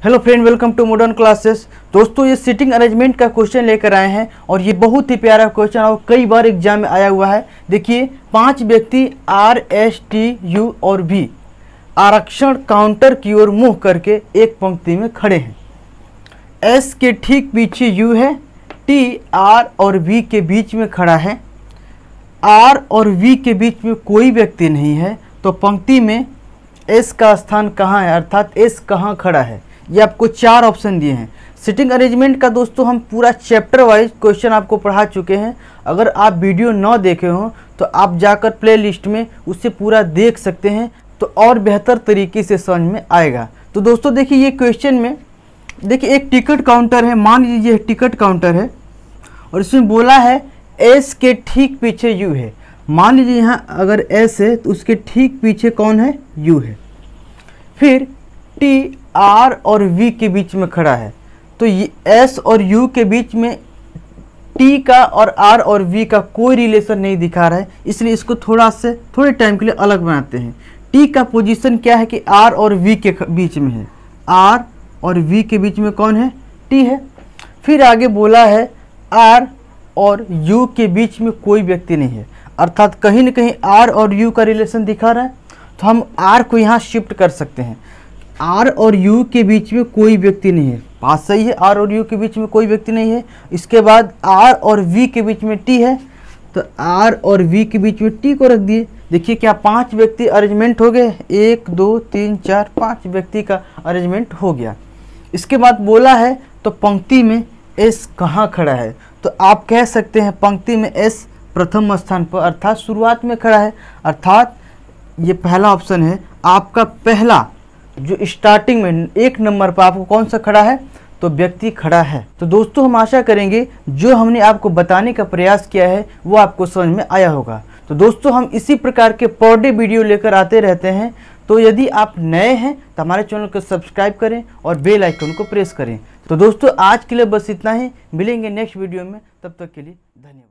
Hello friend, welcome to modern classes दोस्तों, ये seating arrangement का क्वेश्चन लेकर आए हैं और ये बहुत ही प्यारा क्वेश्चन और कई बार एग्ज़ाम में आया हुआ है। देखिए, पाँच व्यक्ति आर एस टी यू और भी आरक्षण काउंटर की ओर मुँह करके एक पंक्ति में खड़े हैं। एस के ठीक पीछे यू है टी आर और वी के बीच में खड़ा है। आर और वी के बीच में कोई व्यक्ति नहीं है तो पंक्ति में एस का स्थान कहाँ है? अर्थात एस कहाँ खड़ा है? ये आपको चार ऑप्शन दिए हैं। सिटिंग अरेंजमेंट का दोस्तों हम पूरा चैप्टर वाइज क्वेश्चन आपको पढ़ा चुके हैं। अगर आप वीडियो न देखे हों तो आप जाकर प्ले लिस्ट में उसे पूरा देख सकते हैं तो और बेहतर तरीके से समझ में आएगा। तो दोस्तों देखिए ये क्वेश्चन में, देखिए एक टिकट काउंटर है, मान लीजिए टिकट काउंटर है, और इसमें बोला है एस के ठीक पीछे यू है। मान लीजिए यहाँ अगर एस है तो उसके ठीक पीछे कौन है? यू है। फिर टी आर और वी के बीच में खड़ा है। तो ये एस और यू के बीच में टी का और आर और वी का कोई रिलेशन नहीं दिखा रहा है, इसलिए इसको थोड़ा से, थोड़े टाइम के लिए अलग बनाते हैं। टी का पोजीशन क्या है कि आर और वी के बीच में है। आर और वी के बीच में कौन है? टी है। फिर आगे बोला है, आर और यू के बीच में कोई व्यक्ति नहीं है। अर्थात कहीं ना कहीं आर और यू का रिलेशन दिखा रहा है तो हम आर को यहाँ शिफ्ट कर सकते हैं। आर और यू के बीच में कोई व्यक्ति नहीं है। बात सही है आर और यू के बीच में कोई व्यक्ति नहीं है। इसके बाद आर और वी के बीच में टी है। तो आर और वी के बीच में टी को रख दिए। देखिए क्या पाँच व्यक्ति अरेंजमेंट हो गए। एक, दो, तीन, चार, पाँच व्यक्ति का अरेंजमेंट हो गया। इसके बाद बोला है तो पंक्ति में एस कहाँ खड़ा है? तो आप कह सकते हैं पंक्ति में एस प्रथम स्थान पर अर्थात शुरुआत में खड़ा है। अर्थात ये पहला ऑप्शन है। आपका पहला जो स्टार्टिंग में एक नंबर पर आपको कौन सा खड़ा है? तो व्यक्ति खड़ा है। तो दोस्तों, हम आशा करेंगे जो हमने आपको बताने का प्रयास किया है, वो आपको समझ में आया होगा। तो दोस्तों, हम इसी प्रकार के पर डे वीडियो लेकर आते रहते हैं। तो यदि आप नए हैं तो हमारे चैनल को सब्सक्राइब करें और बेल आइकन को प्रेस करें। तो दोस्तों, आज के लिए बस इतना ही। मिलेंगे नेक्स्ट वीडियो में। तब तक के लिए धन्यवाद।